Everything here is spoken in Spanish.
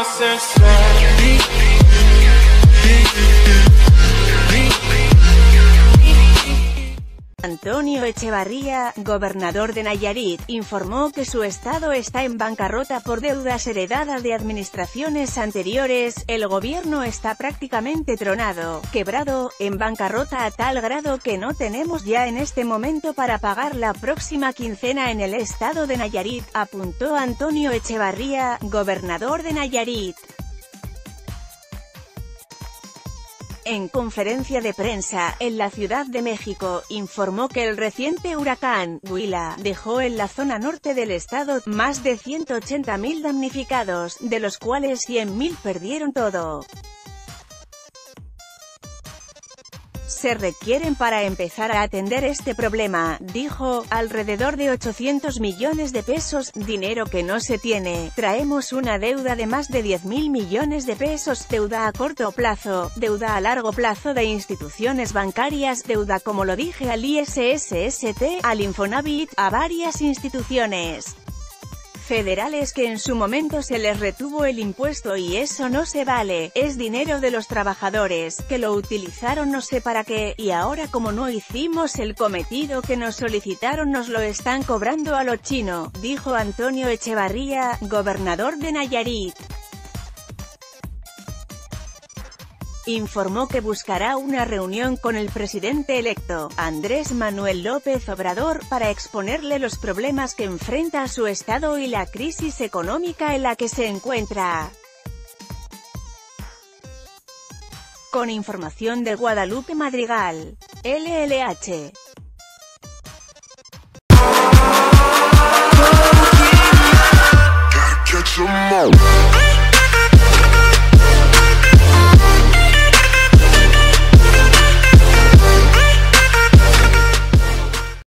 a Antonio Echevarría, gobernador de Nayarit, informó que su estado está en bancarrota por deudas heredadas de administraciones anteriores, el gobierno está prácticamente tronado, quebrado, en bancarrota a tal grado que no tenemos ya en este momento para pagar la próxima quincena en el estado de Nayarit, apuntó Antonio Echevarría, gobernador de Nayarit. En conferencia de prensa, en la Ciudad de México, informó que el reciente huracán, Huila, dejó en la zona norte del estado, más de 180.000 damnificados, de los cuales 100.000 perdieron todo. Se requieren para empezar a atender este problema, dijo, alrededor de 800 millones de pesos, dinero que no se tiene. Traemos una deuda de más de 10 mil millones de pesos, deuda a corto plazo, deuda a largo plazo de instituciones bancarias, deuda como lo dije al ISSST, al Infonavit, a varias instituciones federales que en su momento se les retuvo el impuesto y eso no se vale, es dinero de los trabajadores, que lo utilizaron no sé para qué, y ahora como no hicimos el cometido que nos solicitaron nos lo están cobrando a lo chino, dijo Antonio Echevarría, gobernador de Nayarit. Informó que buscará una reunión con el presidente electo, Andrés Manuel López Obrador, para exponerle los problemas que enfrenta a su estado y la crisis económica en la que se encuentra. Con información de Guadalupe Madrigal, LLH.